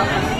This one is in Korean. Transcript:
감사합니다.